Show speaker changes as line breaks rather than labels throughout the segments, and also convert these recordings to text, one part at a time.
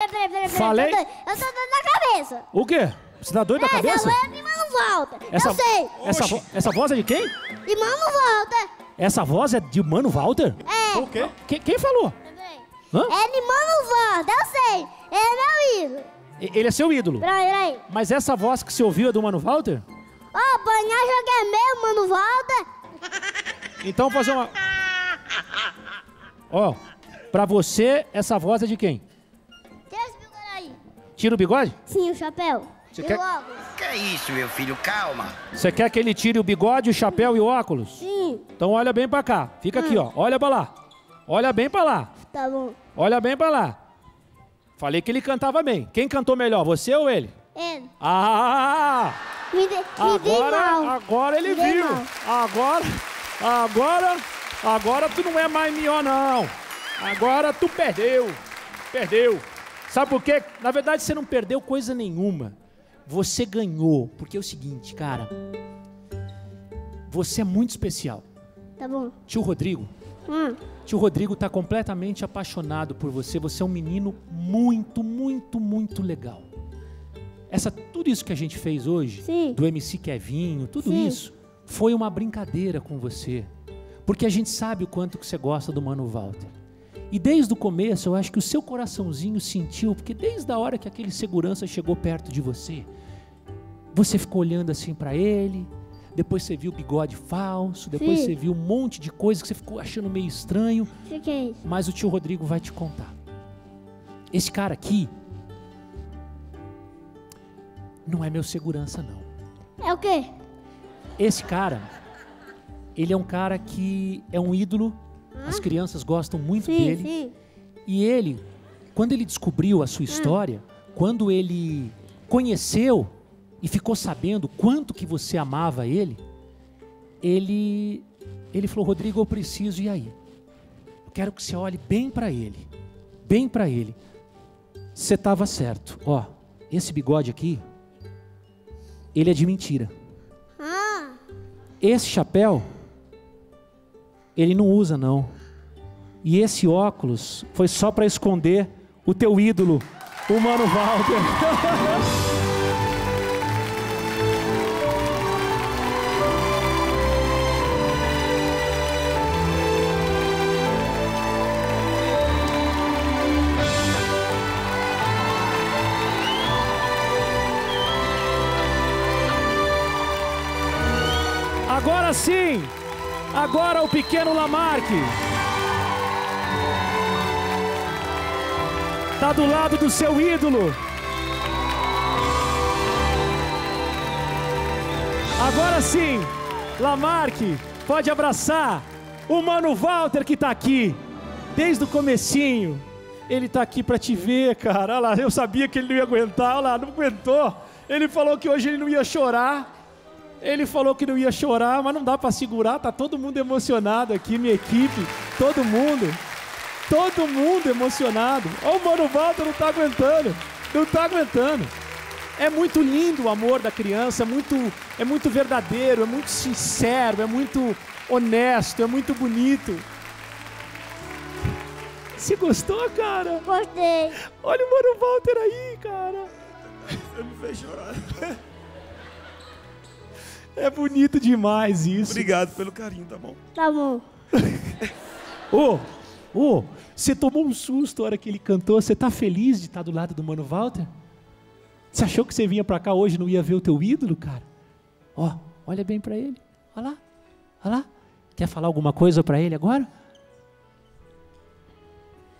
Peraí, peraí, peraí.
Falei?
Eu tô, doido- eu tô doido na cabeça.
O quê? Você tá doido da
Essa
cabeça?
voz é de Mano Walter.
Essa,
Eu sei.
Essa, vo- essa voz é de quem?
De Mano Walter.
Essa voz é de Mano Walter?
É.
O quê? Quem, quem falou? Hã?
É de Mano Walter, eu sei. Ele é meu ídolo.
E- Ele é seu ídolo.
Peraí, peraí.
Mas essa voz que você ouviu é do Mano Walter?
Ó, banhar que é meu, Mano Walter.
Então vou fazer uma. Ó, pra você, essa voz é de quem?
Tira
o bigode?
Sim, o chapéu.
Você
e
quer-
o óculos.
Que é isso, meu filho? Calma.
Você quer que ele tire o bigode, o chapéu e o óculos?
Sim,
Então olha bem pra cá. Fica aqui, ó. Olha pra lá. Olha bem pra lá.
tá bom.
Olha bem pra lá. Falei que ele cantava bem. Quem cantou melhor, você ou ele?
Ele.
Ah!
Me, de, me
Agora,
mal.
agora ele
Me
viu. Agora, agora, agora tu não é mais melhor não. Agora tu perdeu. Perdeu. Sabe por quê? Na verdade você não perdeu coisa nenhuma. Você ganhou. Porque é o seguinte, cara. Você é muito especial.
Tá bom.
Tio Rodrigo,
Hum.
Tio Rodrigo está completamente apaixonado por você. Você é um menino muito, muito, muito legal. Essa, tudo isso que a gente fez hoje,
Sim.
do MC Kevinho, tudo
Sim.
isso, foi uma brincadeira com você. Porque a gente sabe o quanto que você gosta do Mano Walter. E desde o começo, eu acho que o seu coraçãozinho sentiu, porque desde a hora que aquele segurança chegou perto de você, você ficou olhando assim para ele, depois você viu o bigode falso, depois
Sim.
você viu um monte de coisa que você ficou achando meio estranho,
que é
mas o tio Rodrigo vai te contar. Esse cara aqui não é meu segurança não.
É o quê?
Esse cara, ele é um cara que é um ídolo, as crianças gostam muito
Sim,
dele.
sim.
E ele, quando ele descobriu a sua história, quando ele conheceu e ficou sabendo quanto que você amava ele, ele ele falou: "Rodrigo, eu preciso ir aí. Eu quero que você olhe bem para ele. Bem para ele. Você estava certo. Ó, esse bigode aqui, ele é de mentira.
Ah,
Esse chapéu, ele não usa não. E esse óculos foi só para esconder o teu ídolo, o Mano Walter. Agora sim, agora o pequeno Lamarque. Tá do lado do seu ídolo. Agora sim, Lamarque pode abraçar o Mano Walter que tá aqui desde o comecinho. Ele tá aqui pra te ver, cara. Olha lá, eu sabia que ele não ia aguentar. Olha lá, não aguentou. Ele falou que hoje ele não ia chorar. Ele falou que não ia chorar, mas não dá pra segurar. Tá todo mundo emocionado aqui, minha equipe, todo mundo. Todo mundo emocionado. Ó, o Mano Walter não tá aguentando. Não tá aguentando. É muito lindo o amor da criança, é muito, é muito verdadeiro, é muito sincero, é muito honesto, é muito bonito. Você gostou, cara?
gostei.
Olha o Mano Walter aí, cara.
Você me fez chorar.
É bonito demais isso.
Obrigado pelo carinho, tá bom?
Tá bom.
Ô, ô, você tomou um susto a hora que ele cantou. Você tá feliz de estar do lado do Mano Walter? Você achou que você vinha pra cá hoje e não ia ver o teu ídolo, cara? Ó, olha bem pra ele. Olha lá. Olha lá. Quer falar alguma coisa pra ele agora?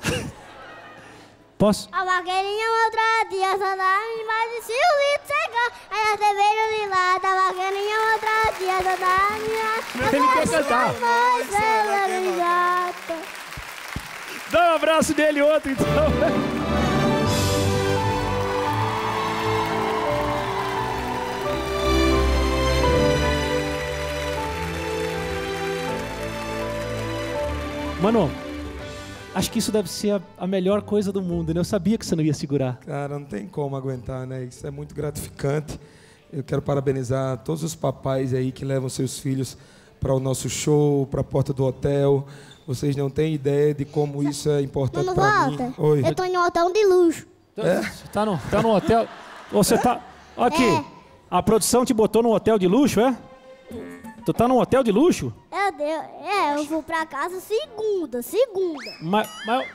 Posso?
A vaqueirinha outra dia só dá mais de cinco litros chegar. Aí a cerveja
Ele quer cantar.
mais ela de gata.
Dá um abraço dele outro, então. Mano, acho que isso deve ser a, a melhor coisa do mundo, né? Eu sabia que você não ia segurar.
Cara, não tem como aguentar, né? Isso é muito gratificante. Eu quero parabenizar todos os papais aí que levam seus filhos para o nosso show, para a porta do hotel. Vocês não têm ideia de como isso é importante para mim. Oi.
eu tô em um hotel de luxo.
Você tá no, tá no hotel. Você tá. Aqui.
É.
A produção te botou num hotel de luxo, é? Tu tá num hotel de luxo?
Eu deu, é, eu vou pra casa segunda, segunda.
Mas, mas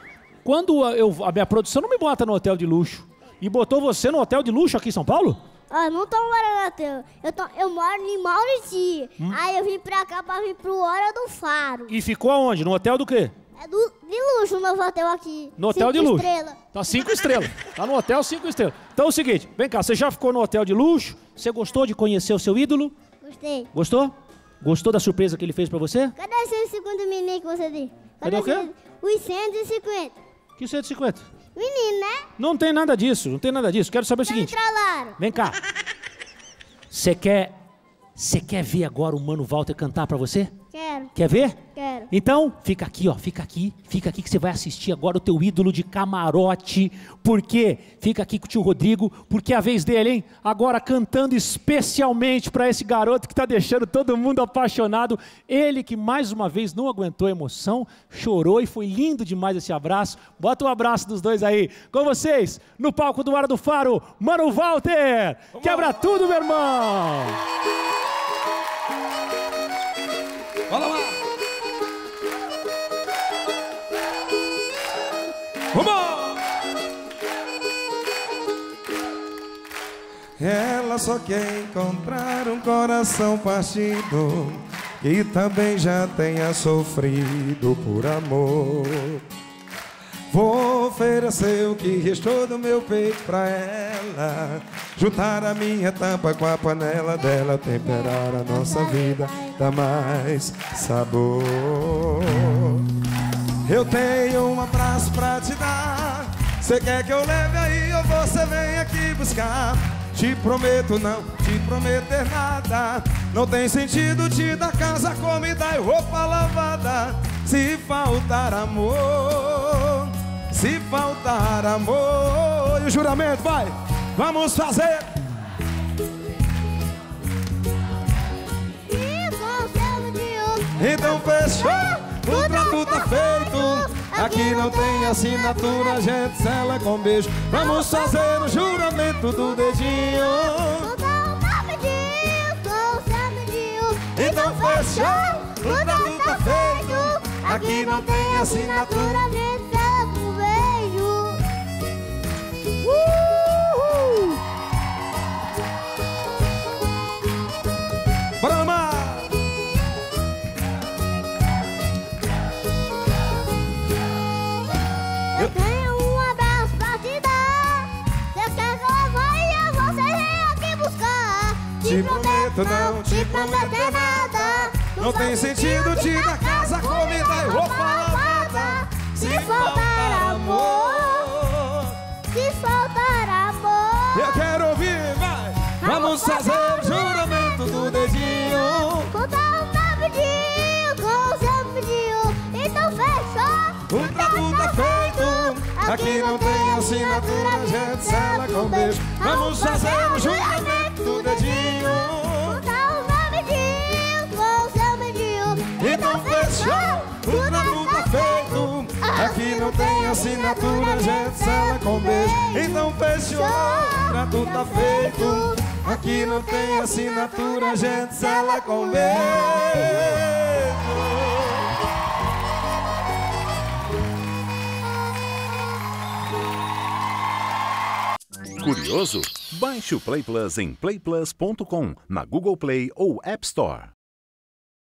quando a- eu, a minha produção não me bota no hotel de luxo. E botou você no hotel de luxo aqui em São Paulo?
Ah, não tô morando no hotel. Eu, tô, eu moro em Mauriti.
Hum?
Aí eu vim pra cá pra vir pro Hora do Faro.
E ficou aonde? No hotel do quê?
É do, de luxo o novo hotel aqui.
No hotel
Cinco
de luxo.
estrelas.
Tá cinco estrelas. Tá no hotel cinco estrelas. Então é o seguinte, vem cá, você já ficou no hotel de luxo? Você gostou de conhecer o seu ídolo?
Gostei.
Gostou? Gostou da surpresa que ele fez pra você?
Cadê os 150 meninos que você disse?
Cadê o quê?
Os 150.
Que 150?
Menino, né?
Não tem nada disso, não tem nada disso. Quero saber o
Não
seguinte. Vem cá. Você quer. Você quer ver agora o Mano Walter cantar pra você?
Quero,
Quer ver?
quero.
Então, fica aqui, ó, fica aqui, fica aqui que você vai assistir agora o teu ídolo de camarote. Por quê? Fica aqui com o tio Rodrigo, porque é a vez dele, hein? Agora cantando especialmente para esse garoto que tá deixando todo mundo apaixonado. Ele que mais uma vez não aguentou a emoção, chorou e foi lindo demais esse abraço. Bota o abraço dos dois aí. Com vocês, no palco do Hora do Faro, Mano Walter. Quebra tudo, meu irmão.
Vamos! Ela só quer encontrar um coração partido que também já tenha sofrido por amor. Vou oferecer o que restou do meu peito pra ela. Juntar a minha tampa com a panela dela. Temperar a nossa vida, dar mais sabor. Eu tenho um abraço pra. Você quer que eu leve aí ou você vem aqui buscar? Te prometo não te prometer nada. Não tem sentido te dar casa, comida e roupa lavada. Se faltar amor, se faltar amor. E o juramento, vai! Vamos fazer! Então fechou, o trato tá feito. Aqui não tem assinatura, a gente sela com beijo. Vamos fazer o juramento do dedinho.
Então tá pedindo, você pediu.
Então fechou, o trato tá feito. Aqui não tem assinatura.
A gente Te
prometo não te prometer nada. Não tem sentido te dar casa, comida e roupa lavada.
Se faltar amor, se faltar amor.
Eu quero ouvir, vai! Vamos fazer o juramento do dedinho.
Contar o meu pedido, com o seu pedido. Então fechou.
O trato tá feito. Aqui não tem assinatura, a gente sela com beijo. Vamos fazer o juramento do dedinho. Não tem assinatura, gente sela com beijo. Então fechou, o trato tá feito. Aqui não tem assinatura, gente sela com beijo.
Curioso? Baixe o Play Plus em playplus.com, na Google Play ou App Store.